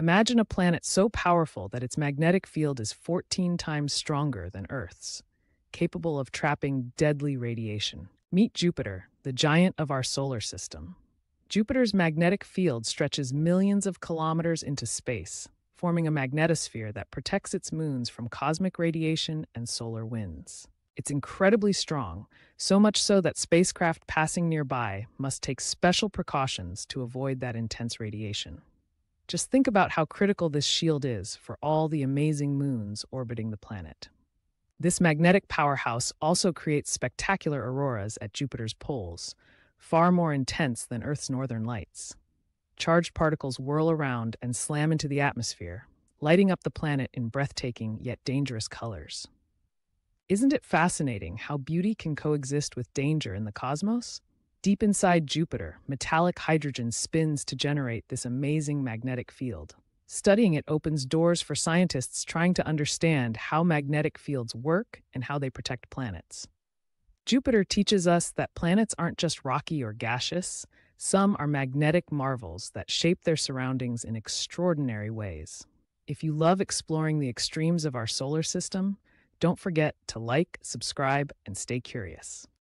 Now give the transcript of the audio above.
Imagine a planet so powerful that its magnetic field is 14 times stronger than Earth's, capable of trapping deadly radiation. Meet Jupiter, the giant of our solar system. Jupiter's magnetic field stretches millions of kilometers into space, forming a magnetosphere that protects its moons from cosmic radiation and solar winds. It's incredibly strong, so much so that spacecraft passing nearby must take special precautions to avoid that intense radiation. Just think about how critical this shield is for all the amazing moons orbiting the planet. This magnetic powerhouse also creates spectacular auroras at Jupiter's poles, far more intense than Earth's northern lights. Charged particles whirl around and slam into the atmosphere, lighting up the planet in breathtaking yet dangerous colors. Isn't it fascinating how beauty can coexist with danger in the cosmos? Deep inside Jupiter, metallic hydrogen spins to generate this amazing magnetic field. Studying it opens doors for scientists trying to understand how magnetic fields work and how they protect planets. Jupiter teaches us that planets aren't just rocky or gaseous, some are magnetic marvels that shape their surroundings in extraordinary ways. If you love exploring the extremes of our solar system, don't forget to like, subscribe, and stay curious.